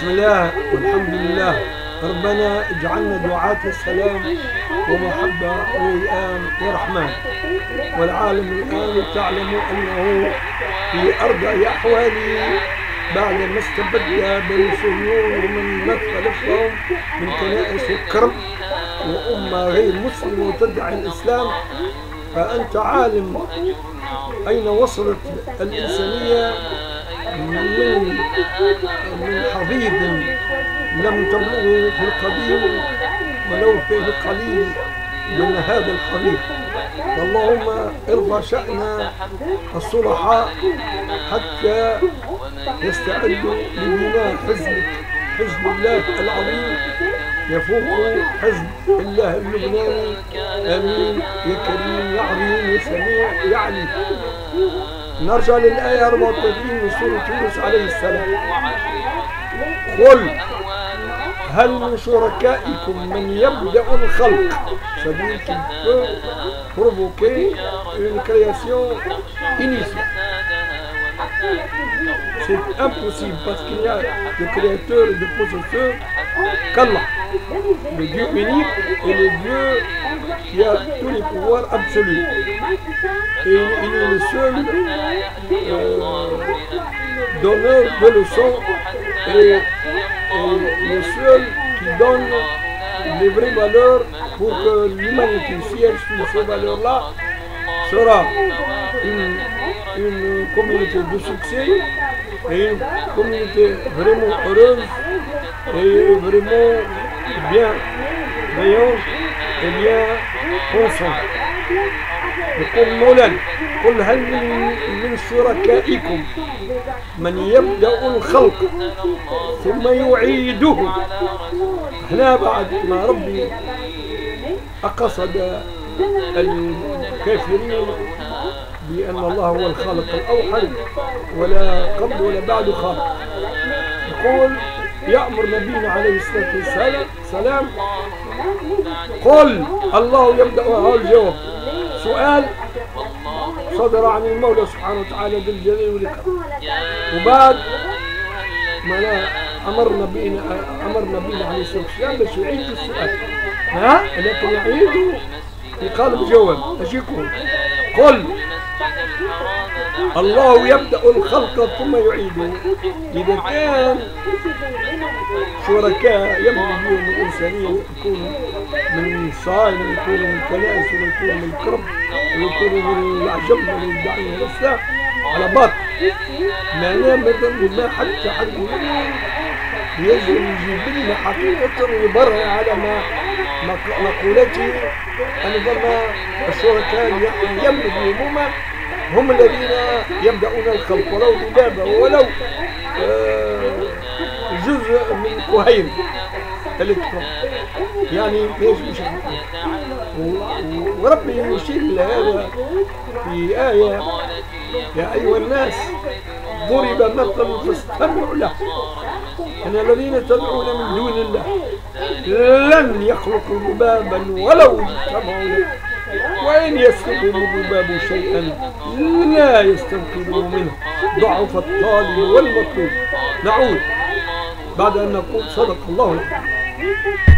بسم الله والحمد لله. ربنا اجعلنا دعاة السلام ومحبة وإيمان ورحمن والعالم الآن تعلم أنه في أرض أحواله بعد ما استبد بني صهيون ومن ما خلفهم من كنائس الكرب وأمة غير مسلمة وتدعي الإسلام فأنت عالم أين وصلت الإنسانية من من حضيض لم تبلغه في القديم ولو في القليل من هذا الحضيض اللهم ارفع شأن الصلحاء حتى يستعدوا لبناء حزب حزب الله العظيم يفوق حزب الله اللبناني. أمين يا كريم يا عظيم يا سميع يا عليم نرجع للآية 34 من سورة يونس عليه السلام. قل هل من شركائكم من يبدأ الخلق؟ possible provoquer une création initiale c'est impossible parce que y a créateur de positeur qu'Allah, le Dieu unique et le Dieu qui a tous les pouvoirs absolus. Et il est le seul euh, donneur de leçons et, et le seul qui donne les vraies valeurs pour que l'humanité, si elle suit ces valeurs-là, sera une communauté de succès et une communauté vraiment heureuse et vraiment bien veillante et bien pensante. يقول مولانا قل هل من, من شركائكم من يبدأ الخلق ثم يعيده هنا بعد ما ربي أقصد الكافرين بأن الله هو الخالق الأوحد ولا قبل ولا بعد خالق يقول يأمر نبينا عليه الصلاة والسلام قل الله يبدأ هذا الجواب سؤال. صدر عن المولى سبحانه وتعالى ذي الجلال والإكرام. وبعد ما أمر نبينا أمر نبينا عليه الصلاة والسلام باش يعيد السؤال. ها؟ لكن يعيدوا في قالب جواب إيش يكون قل. الله يبدأ الخلق ثم يعيده. إذا كان شركاء يملك بهم الإنسانية يكونوا من صائم يكونوا من كنائس ويكونوا من كرب ويكونوا من العجم من والإسلام على باطل. معناه مثلا ما حتى حد يجب يجيب لنا حقيقة ويبرر على ما مقولته أن ظن الشركاء يملك بهم هم الذين يبدأون الخلق. ولو ذبابة ولو جزء من كهين يعني ليش مش وربي يشير لهذا في آية. يا أيها الناس ضرب مثل فاستمعوا له. أن الذين تدعون من دون الله لن يخلقوا ذبابا ولو اجتمعوا له. وإن يسلبهم الذباب شيئا لا يستنقذوا منه. ضعف الطالب والمطلوب. نعود بعد أن نقول صدق الله العظيم.